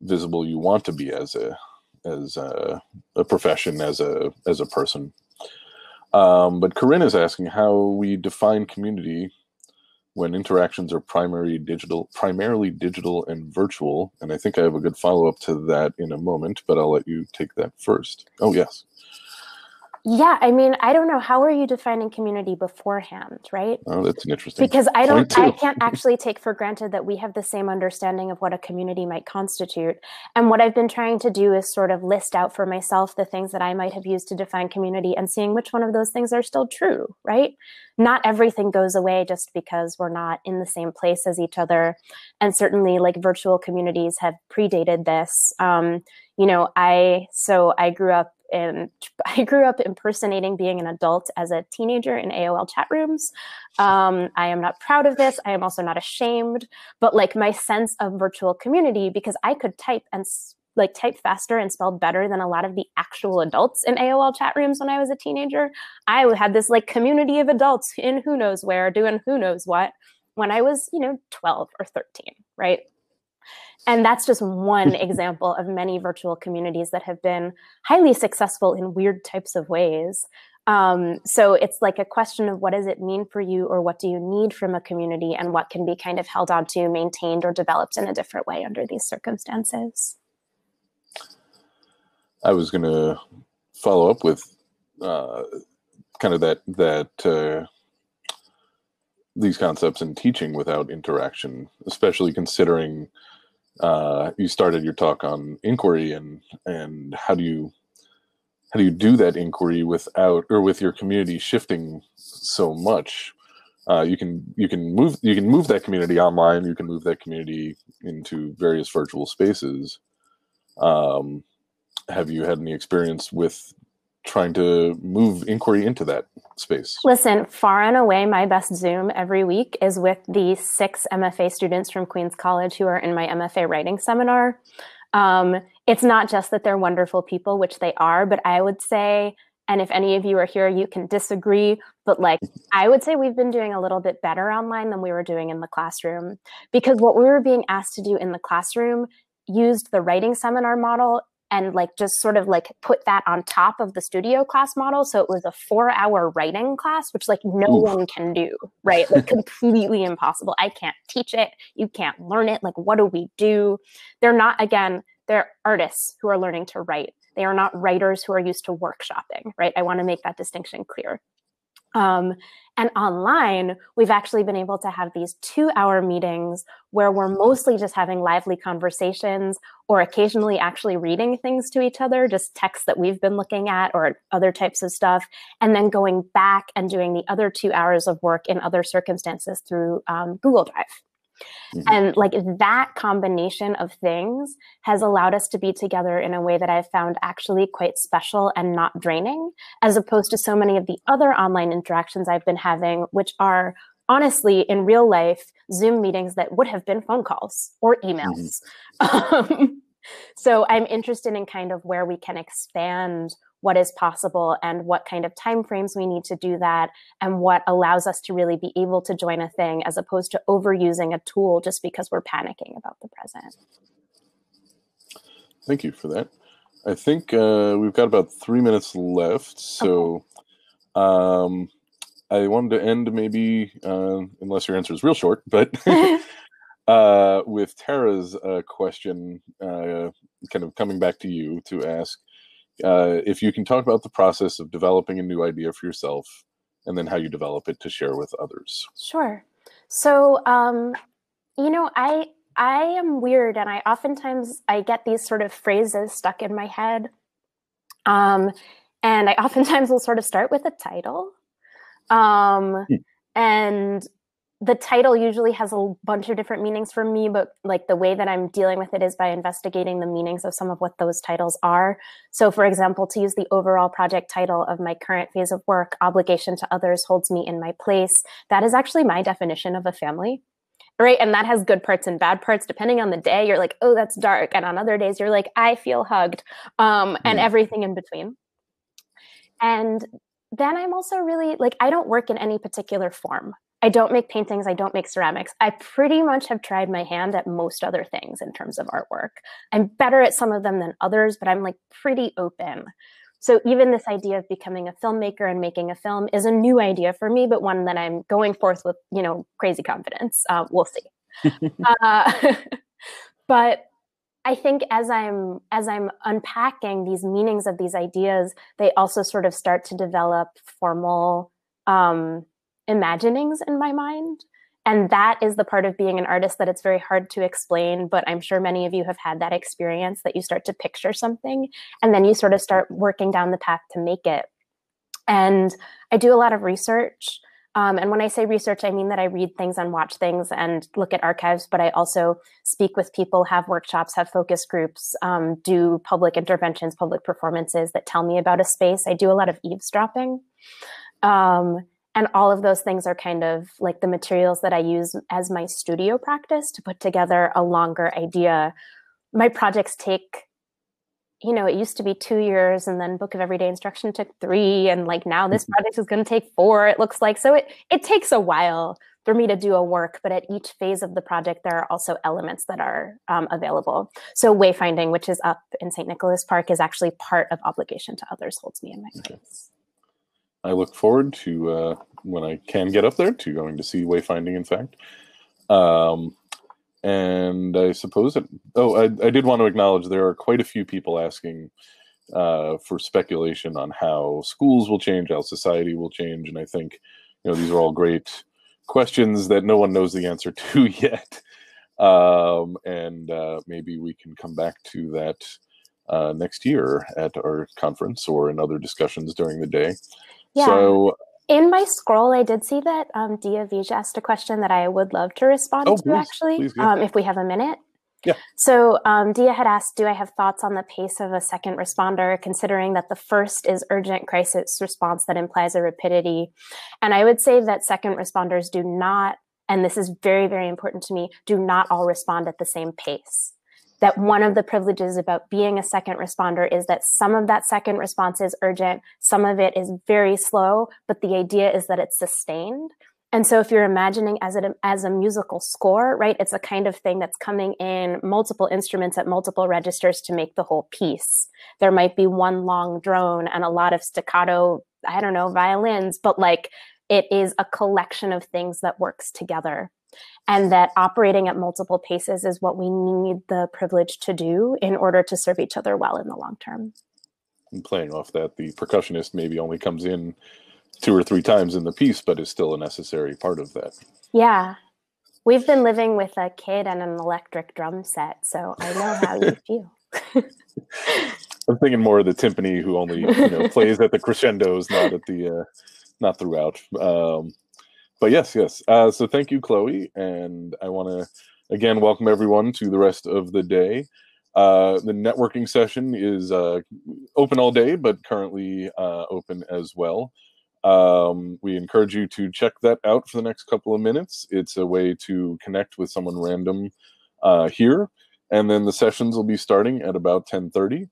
visible you want to be as a as a, a profession as a as a person. Um, but Corinne is asking how we define community when interactions are primary digital, primarily digital and virtual. And I think I have a good follow up to that in a moment, but I'll let you take that first. Oh yes.
Yeah, I mean, I don't know. How are you defining community beforehand, right?
Oh, that's an interesting.
Because I don't, I can't actually take for granted that we have the same understanding of what a community might constitute. And what I've been trying to do is sort of list out for myself the things that I might have used to define community and seeing which one of those things are still true, right? Not everything goes away just because we're not in the same place as each other. And certainly, like virtual communities have predated this. Um, you know, I, so I grew up and I grew up impersonating being an adult as a teenager in AOL chat rooms. Um, I am not proud of this. I am also not ashamed, but like my sense of virtual community, because I could type and like type faster and spell better than a lot of the actual adults in AOL chat rooms when I was a teenager. I had this like community of adults in who knows where doing who knows what when I was, you know, 12 or 13, right? And that's just one example of many virtual communities that have been highly successful in weird types of ways. Um, so it's like a question of what does it mean for you or what do you need from a community and what can be kind of held onto, maintained, or developed in a different way under these circumstances.
I was going to follow up with uh, kind of that that uh, these concepts in teaching without interaction, especially considering uh, you started your talk on inquiry and and how do you how do you do that inquiry without or with your community shifting so much? Uh, you can you can move you can move that community online you can move that community into various virtual spaces. Um, have you had any experience with trying to move inquiry into that space
listen far and away my best zoom every week is with the six mfa students from queens college who are in my mfa writing seminar um, it's not just that they're wonderful people which they are but i would say and if any of you are here, you can disagree. But like, I would say we've been doing a little bit better online than we were doing in the classroom because what we were being asked to do in the classroom used the writing seminar model and like just sort of like put that on top of the studio class model. So it was a four hour writing class, which like no Oof. one can do, right? Like completely impossible. I can't teach it. You can't learn it. Like, what do we do? They're not, again, they're artists who are learning to write. They are not writers who are used to workshopping, right? I want to make that distinction clear. Um, and online, we've actually been able to have these two hour meetings where we're mostly just having lively conversations or occasionally actually reading things to each other, just texts that we've been looking at or other types of stuff, and then going back and doing the other two hours of work in other circumstances through um, Google Drive. Mm-hmm. And like that combination of things has allowed us to be together in a way that I've found actually quite special and not draining, as opposed to so many of the other online interactions I've been having, which are honestly in real life Zoom meetings that would have been phone calls or emails. Mm-hmm. Um, so I'm interested in kind of where we can expand what is possible and what kind of timeframes we need to do that and what allows us to really be able to join a thing as opposed to overusing a tool just because we're panicking about the present
thank you for that i think uh, we've got about three minutes left so okay. um, i wanted to end maybe uh, unless your answer is real short but uh, with tara's uh, question uh, kind of coming back to you to ask uh, if you can talk about the process of developing a new idea for yourself and then how you develop it to share with others.
Sure. So, um, you know, I I am weird, and I oftentimes I get these sort of phrases stuck in my head, um, and I oftentimes will sort of start with a title, um, hmm. and the title usually has a bunch of different meanings for me, but like the way that I'm dealing with it is by investigating the meanings of some of what those titles are. So, for example, to use the overall project title of my current phase of work, Obligation to Others Holds Me in My Place, that is actually my definition of a family. Right. And that has good parts and bad parts. Depending on the day, you're like, oh, that's dark. And on other days, you're like, I feel hugged, um, and mm. everything in between. And then I'm also really like, I don't work in any particular form. I don't make paintings, I don't make ceramics. I pretty much have tried my hand at most other things in terms of artwork. I'm better at some of them than others, but I'm like pretty open. So even this idea of becoming a filmmaker and making a film is a new idea for me, but one that I'm going forth with, you know, crazy confidence. Uh, we'll see. uh, but I think as I'm as I'm unpacking these meanings of these ideas, they also sort of start to develop formal um, imaginings in my mind. And that is the part of being an artist that it's very hard to explain. But I'm sure many of you have had that experience that you start to picture something and then you sort of start working down the path to make it. And I do a lot of research. Um, and when I say research, I mean that I read things and watch things and look at archives, but I also speak with people, have workshops, have focus groups, um, do public interventions, public performances that tell me about a space. I do a lot of eavesdropping. Um, and all of those things are kind of like the materials that I use as my studio practice to put together a longer idea. My projects take, you know, it used to be two years and then Book of Everyday Instruction took three. And like now this mm-hmm. project is going to take four, it looks like. So it, it takes a while for me to do a work, but at each phase of the project, there are also elements that are um, available. So wayfinding, which is up in St. Nicholas Park, is actually part of obligation to others holds me in my place.
I look forward to uh, when I can get up there to going to see wayfinding. In fact, um, and I suppose it. Oh, I, I did want to acknowledge there are quite a few people asking uh, for speculation on how schools will change, how society will change, and I think you know these are all great questions that no one knows the answer to yet. Um, and uh, maybe we can come back to that uh, next year at our conference or in other discussions during the day.
Yeah.
So
in my scroll, I did see that um, Dia Vij asked a question that I would love to respond
Oh,
to,
please,
actually,
please,
um, if we have a minute.
Yeah.
So um, Dia had asked, do I have thoughts on the pace of a second responder, considering that the first is urgent crisis response that implies a rapidity? And I would say that second responders do not, and this is very, very important to me, do not all respond at the same pace that one of the privileges about being a second responder is that some of that second response is urgent, some of it is very slow, but the idea is that it's sustained. And so if you're imagining as a, as a musical score, right, it's a kind of thing that's coming in multiple instruments at multiple registers to make the whole piece. There might be one long drone and a lot of staccato, I don't know, violins, but like it is a collection of things that works together and that operating at multiple paces is what we need the privilege to do in order to serve each other well in the long term.
and playing off that, the percussionist maybe only comes in two or three times in the piece, but is still a necessary part of that.
Yeah. We've been living with a kid and an electric drum set, so I know how you feel.
I'm thinking more of the timpani who only you know plays at the crescendos, not at the uh, not throughout. Um, but yes, yes. Uh, so thank you, Chloe, and I want to again welcome everyone to the rest of the day. Uh, the networking session is uh, open all day, but currently uh, open as well. Um, we encourage you to check that out for the next couple of minutes. It's a way to connect with someone random uh, here, and then the sessions will be starting at about 10:30.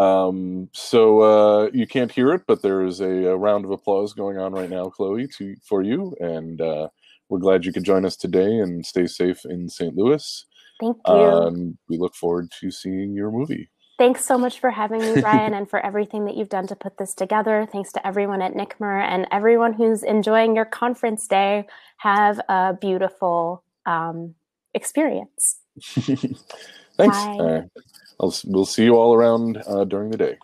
Um, so uh, you can't hear it, but there is a, a round of applause going on right now, Chloe, to for you, and uh, we're glad you could join us today. And stay safe in St. Louis.
Thank you.
Um, we look forward to seeing your movie.
Thanks so much for having me, Ryan, and for everything that you've done to put this together. Thanks to everyone at NYCMER and everyone who's enjoying your conference day. Have a beautiful um, experience.
Thanks. I'll, we'll see you all around uh, during the day.